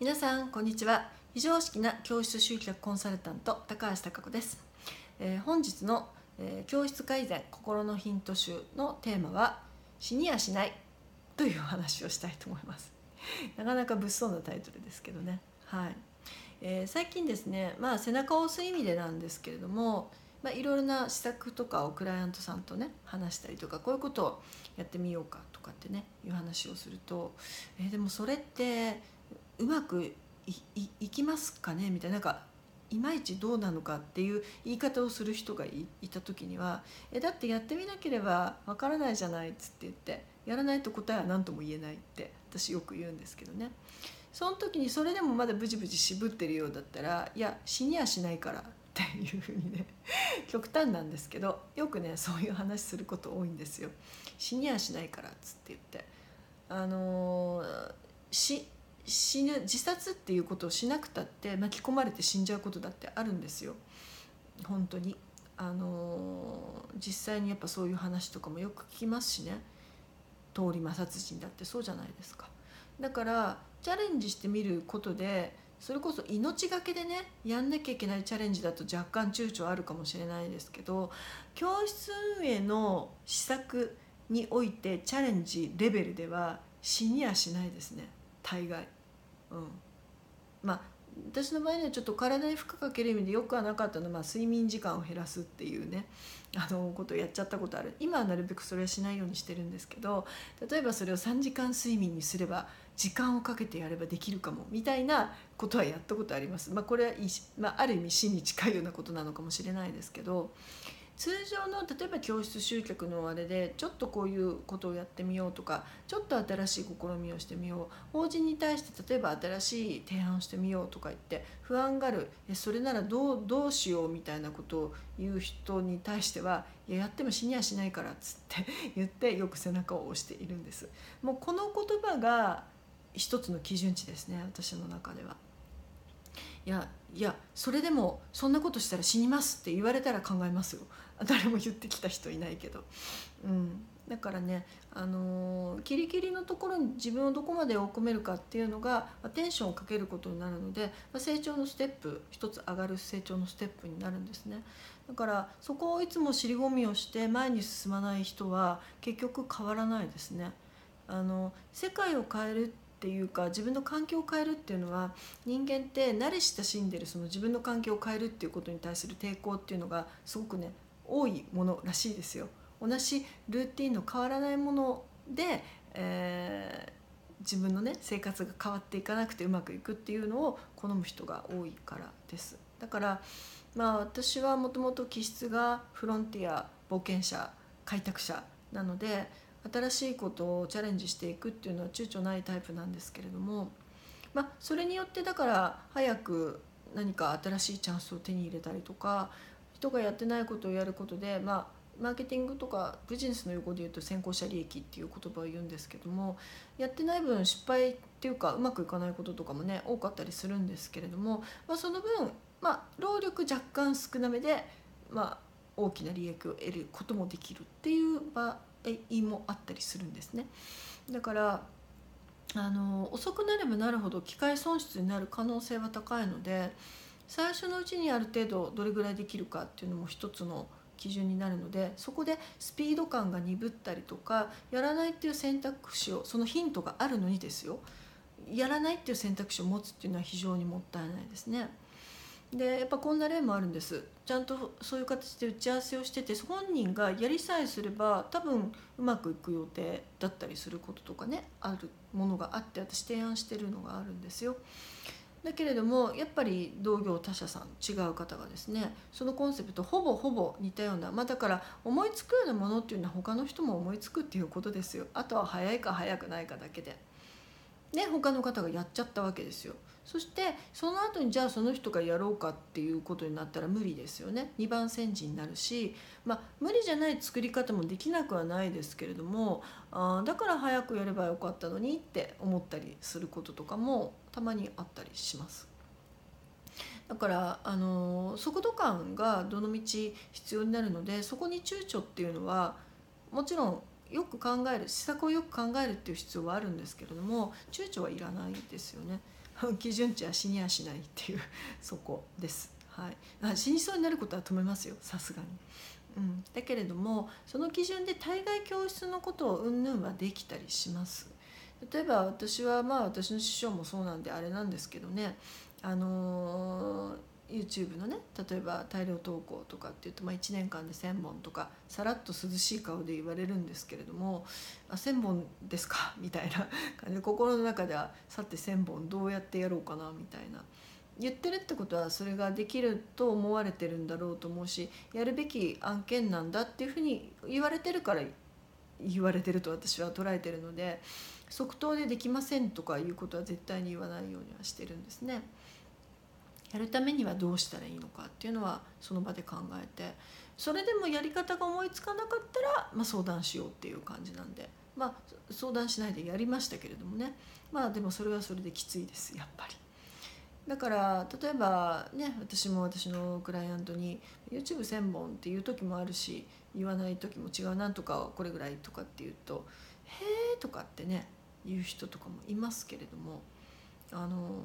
皆さんこんにちは。非常識な教室集客コンサルタント高橋貴子です、えー、本日の、えー、教室改善心のヒント集のテーマは死にやしないという話をしたいと思います。なかなか物騒なタイトルですけどね。はい、えー、最近ですねまあ背中を押す意味でなんですけれどもまあ、いろいろな施策とかをクライアントさんとね話したりとかこういうことをやってみようかとかってねいう話をすると、えー、でもそれってうまくいきますかねみたいななんかいまいちどうなのかっていう言い方をする人がいた時には「えだってやってみなければわからないじゃない」っつって言ってやらないと答えは何とも言えないって私よく言うんですけどねその時にそれでもまだブチブチ渋ってるようだったら「いや死にはしないから」っていうふうにね 極端なんですけどよくねそういう話すること多いんですよ。死にはしないからっつって言ってあのー、死ぬ自殺っていうことをしなくたって巻き込まれて死んじゃうことだってあるんですよ。本当に。あの実際にやっぱそういう話とかもよく聞きますしね。通り魔殺人だってそうじゃないですか。だからチャレンジしてみることでそれこそ命がけでねやんなきゃいけないチャレンジだと若干躊躇あるかもしれないですけど教室運営の施策においてチャレンジレベルでは死にはしないですね。大概。うん、まあ私の場合にはちょっと体に負荷かける意味でよくはなかったのは、まあ、睡眠時間を減らすっていうねあのことをやっちゃったことある今はなるべくそれはしないようにしてるんですけど例えばそれを3時間睡眠にすれば時間をかけてやればできるかもみたいなことはやったことあります。まあ、これは、まあ、ある意味死に近いようなことなのかもしれないですけど通常の例えば教室集客のあれでちょっとこういうことをやってみようとかちょっと新しい試みをしてみよう法人に対して例えば新しい提案をしてみようとか言って不安があるそれならどうどうしようみたいなことを言う人に対してはいややっても死にはしないからっつって 言ってよく背中を押しているんです。もうこの言葉が一つの基準値ですね私の中では。いやいやそれでもそんなことしたら死にますって言われたら考えますよ。誰も言ってきた人いないけど、うん、だからね、あのー、キリキリのところに自分をどこまで追い込めるかっていうのが、ま、テンションをかけることになるので、ま、成長のステップ一つ上がる成長のステップになるんですね。だからそこをいつも尻込みをして前に進まない人は結局変わらないですね。あの世界を変えるっていうか自分の環境を変えるっていうのは人間って慣れ親しんでるその自分の環境を変えるっていうことに対する抵抗っていうのがすごくね多いものらしいですよ。同じルーティンの変わらないもので、えー、自分のね生活が変わっていかなくてうまくいくっていうのを好む人が多いからです。だからまあ私はもともと気質がフロンティア冒険者開拓者なので新しいことをチャレンジしていくっていうのは躊躇ないタイプなんですけれども、まあ、それによってだから早く何か新しいチャンスを手に入れたりとか人がやってないことをやることで、まあ、マーケティングとかビジネスの用語で言うと先行者利益っていう言葉を言うんですけどもやってない分失敗っていうかうまくいかないこととかもね多かったりするんですけれども、まあ、その分、まあ、労力若干少なめで、まあ、大きな利益を得ることもできるっていう場合もあったりするんですね。だからあの遅くなればなるほど機械損失になる可能性は高いので最初のうちにある程度どれぐらいできるかっていうのも一つの基準になるのでそこでスピード感が鈍ったりとかやらないっていう選択肢をそのヒントがあるのにですよやらないっていう選択肢を持つっていうのは非常にもったいないですね。でやっぱこんな例もあるんですちゃんとそういう形で打ち合わせをしてて本人がやりさえすれば多分うまくいく予定だったりすることとかねあるものがあって私提案してるのがあるんですよ。だけれどもやっぱり同業他社さん違う方がですねそのコンセプトほぼほぼ似たようなまあだから思いつくようなものっていうのは他の人も思いつくっていうことですよあとは早いか早くないかだけで。ね他の方がやっちゃったわけですよ。そしてその後にじゃあその人がやろうかっていうことになったら無理ですよね2番煎じになるし、まあ、無理じゃない作り方もできなくはないですけれどもあだから早くやればよかったのにって思ったりすることとかもたまにあったりします。だからあの速度感がどのみち必要になるのでそこに躊躇っていうのはもちろんよく考える施策をよく考えるっていう必要はあるんですけれども躊躇はいらないですよね 基準値は死にやしないっていう そこです。はい、死にそうになることは止めますよさすがに。うん、だけれどもその基準で対外教室のことをうんぬんはできたりします。例えば私はまあ私の師匠もそうなんであれなんですけどねあのー YouTube のね例えば大量投稿とかっていうと、まあ、1年間で1,000本とかさらっと涼しい顔で言われるんですけれども「あ1,000本ですか」みたいな 感じで心の中ではさて1,000本どうやってやろうかなみたいな。言ってるってことはそれができると思われてるんだろうと思うしやるべき案件なんだっていうふうに言われてるから言われてると私は捉えてるので即答でできませんとかいうことは絶対に言わないようにはしてるんですね。やるためにはどうしたらいいのかっていうのはその場で考えてそれでもやり方が思いつかなかったら、まあ、相談しようっていう感じなんで、まあ、相談しないでやりましたけれどもねまあでもそれはそれできついですやっぱり。だから例えばね私も私のクライアントに YouTube1000 本っていう時もあるし言わない時も違うなんとかこれぐらいとかって言うと「へえ」とかってね言う人とかもいますけれどもあの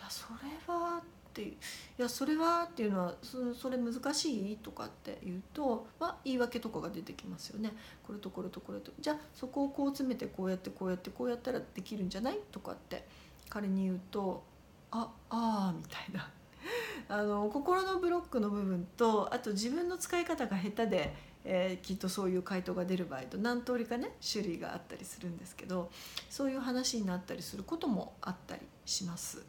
やそれはっていやそれはっていうのはそそれ難しい？とかって言うと、まあ、言い訳とかが出てきますよねこれとこれとこれとじゃあそこをこう詰めてこうやってこうやってこうやったらできるんじゃない？とかって彼に言うとああみたいな。あの心のブロックの部分とあと自分の使い方が下手で、えー、きっとそういう回答が出る場合と何通りかね種類があったりするんですけどそういう話になったりすることもあったりします。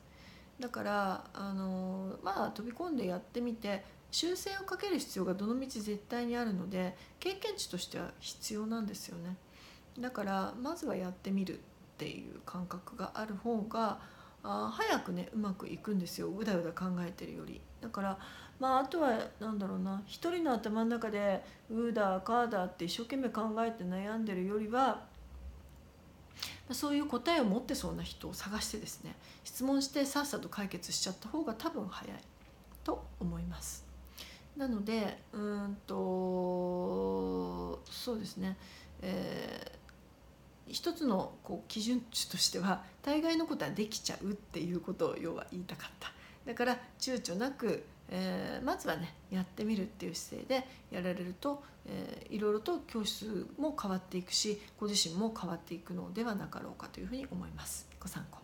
だからあのまあ飛び込んでやってみて修正をかける必要がどのみち絶対にあるので経験値としては必要なんですよね。だからまずはやってみるっていう感覚がある方があ早くねうまくいくんですよ。うだうだ考えてるより。だからまああとは何だろうな一人の頭の中でうーだかーだって一生懸命考えて悩んでるよりはそういう答えを持ってそうな人を探してですね質問してさっさと解決しちゃった方が多分早いと思います。なのでうんとそうですね、えー、一つのこう基準値としては大概のことはできちゃうっていうことを要は言いたかった。だから躊躇なくえー、まずはねやってみるっていう姿勢でやられると、えー、いろいろと教室も変わっていくしご自身も変わっていくのではなかろうかというふうに思います。ご参考